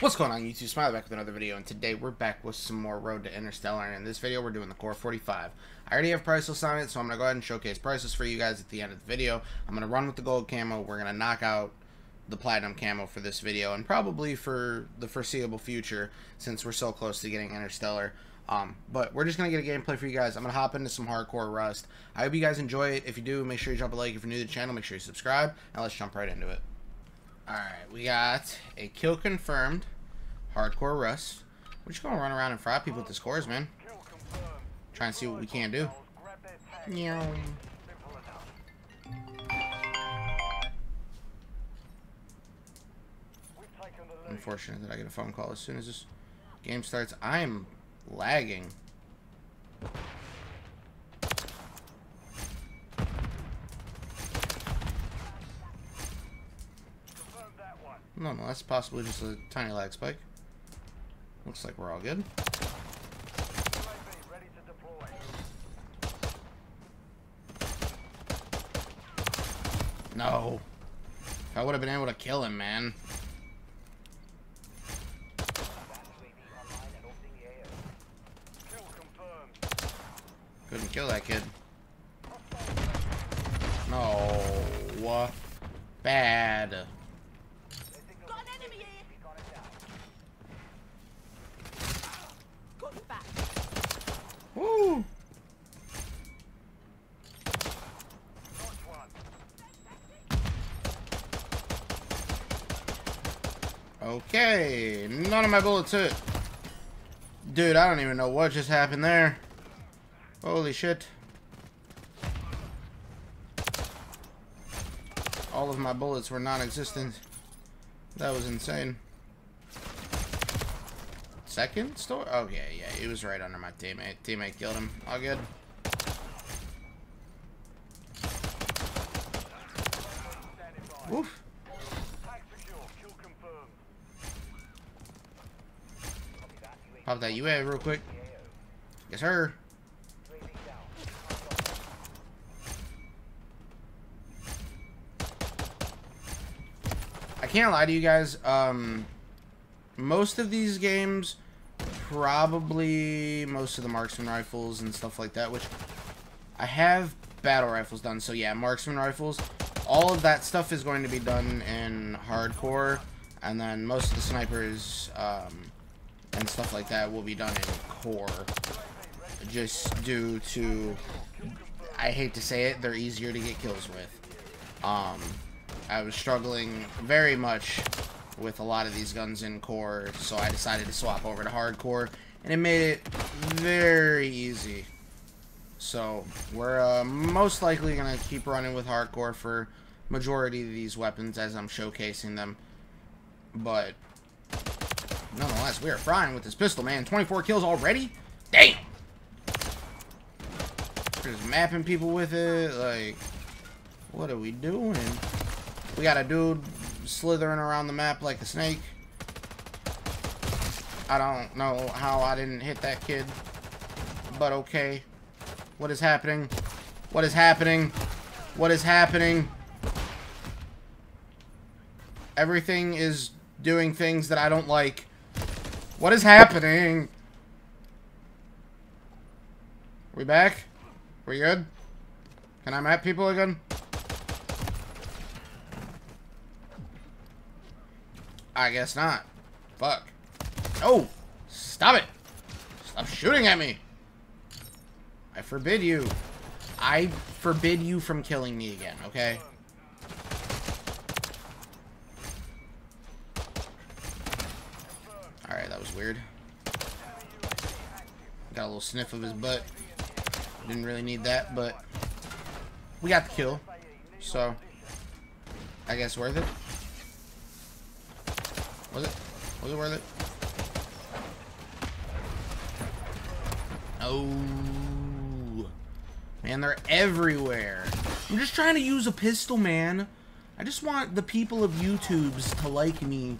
What's going on YouTube? Smiley back with another video and today we're back with some more Road to Interstellar and in this video we're doing the Cor-45. I already have priceless on it so I'm going to go ahead and showcase priceless for you guys at the end of the video. I'm going to run with the gold camo, we're going to knock out the platinum camo for this video and probably for the foreseeable future since we're so close to getting Interstellar. Um, but we're just going to get a gameplay for you guys. I'm going to hop into some hardcore Rust. I hope you guys enjoy it. If you do, make sure you drop a like. If you're new to the channel, make sure you subscribe. And let's jump right into it. Alright, we got a kill confirmed. Hardcore Rust. We're just gonna run around and fry people with the scores, man. Try and see what we can do. Meow. Unfortunate that I get a phone call as soon as this game starts. I'm lagging. No, no, that's possibly just a tiny lag spike. Looks like we're all good. No. I would have been able to kill him, man. Couldn't kill that kid. No. Bad. Okay, none of my bullets hit. Dude, I don't even know what just happened there. Holy shit. All of my bullets were non-existent. That was insane. Second store? Oh, yeah, yeah. He was right under my teammate. Teammate killed him. All good. Woof. Pop that UA real quick. Yes, sir. I can't lie to you guys. Um, most of these games, probably most of the marksman rifles and stuff like that, which I have battle rifles done. So yeah, marksman rifles. All of that stuff is going to be done in hardcore, and then most of the snipers um, and stuff like that will be done in core. Just due to, I hate to say it, they're easier to get kills with. Um, I was struggling very much with a lot of these guns in core, so I decided to swap over to hardcore, and it made it very easy. So, we're uh, most likely to keep running with hardcore for majority of these weapons as I'm showcasing them. But, nonetheless, we are frying with this pistol, man. 24 kills already? Damn! We're just mapping people with it, like, what are we doing? We got a dude slithering around the map like a snake. I don't know how I didn't hit that kid. But okay. What is happening? What is happening? What is happening? Everything is doing things that I don't like. What is happening? We back? We good? Can I map people again? I guess not. Fuck. Oh! Stop it! Stop shooting at me! I forbid you. I forbid you from killing me again, okay? Alright, that was weird. Got a little sniff of his butt. Didn't really need that, but we got the kill. So, I guess worth it. Was it? Was it worth it? Oh. Man, they're everywhere. I'm just trying to use a pistol, man. I just want the people of YouTubes to like me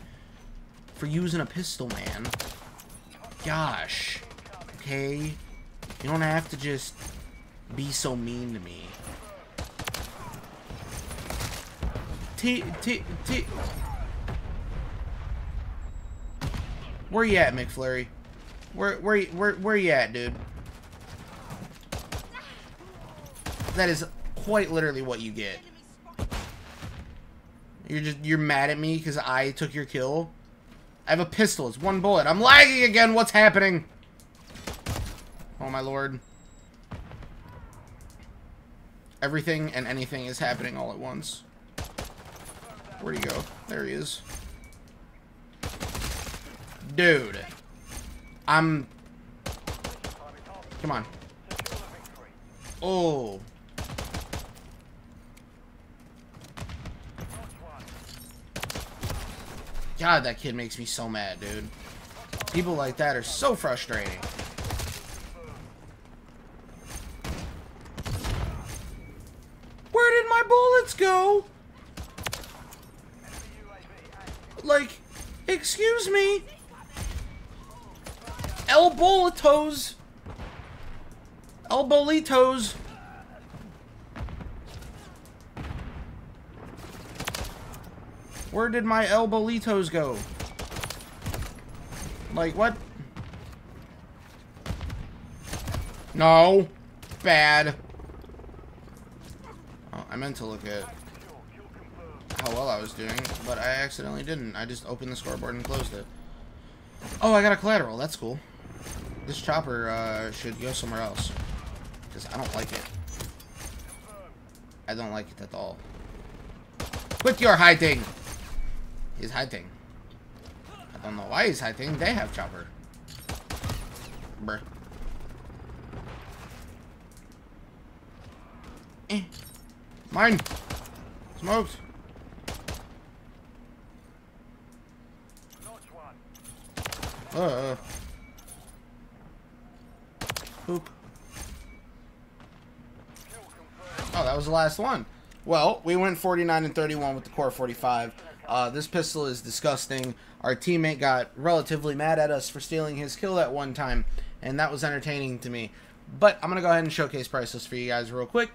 for using a pistol, man. Gosh. Okay? You don't have to just be so mean to me. T T T Where you at, McFlurry? Where, where, where, where you at, dude? That is quite literally what you get. You're just, you're mad at me because I took your kill? I have a pistol. It's one bullet. I'm lagging again. What's happening? Oh, my lord. Everything and anything is happening all at once. Where'd he go? There he is. Dude. I'm... Come on. Oh. God, that kid makes me so mad, dude. People like that are so frustrating. Where did my bullets go? Like, excuse me? El Bolitos. El Bolitos. Where did my El Bolitos go? Like, what? No. Bad. Oh, I meant to look at how well I was doing, but I accidentally didn't. I just opened the scoreboard and closed it. Oh, I got a collateral. That's cool. This chopper uh, should go somewhere else. Because I don't like it. I don't like it at all. Quit your hiding! He's hiding. I don't know why he's hiding. They have chopper. Eh. Mine! Smoked! Uh. Poop. Oh, that was the last one. Well, we went 49 and 31 with the Cor-45. Uh, this pistol is disgusting. Our teammate got relatively mad at us for stealing his kill that one time, and that was entertaining to me. But I'm going to go ahead and showcase prices for you guys real quick.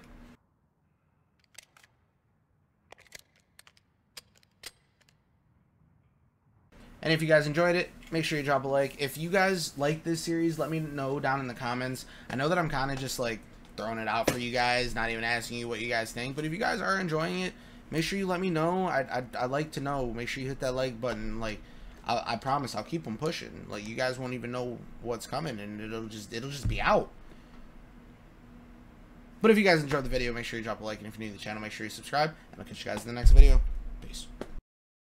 And if you guys enjoyed it, make sure you drop a like. If you guys like this series, let me know down in the comments. I know that I'm kind of just like throwing it out for you guys, not even asking you what you guys think. But if you guys are enjoying it, make sure you let me know. I I I like to know. Make sure you hit that like button. Like I, I promise, I'll keep them pushing. Like you guys won't even know what's coming, and it'll just it'll just be out. But if you guys enjoyed the video, make sure you drop a like, and if you're new to the channel, make sure you subscribe, and I'll catch you guys in the next video. Peace.